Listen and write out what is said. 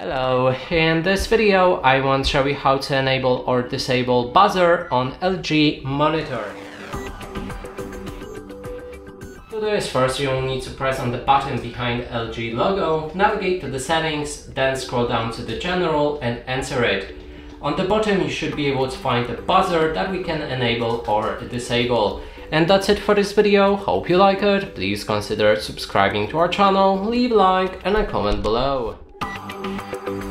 Hello, in this video I want to show you how to enable or disable buzzer on LG monitor. To do this first you'll need to press on the button behind LG logo, navigate to the settings, then scroll down to the general and enter it. On the bottom you should be able to find the buzzer that we can enable or disable. And that's it for this video, hope you like it, please consider subscribing to our channel, leave a like and a comment below. Música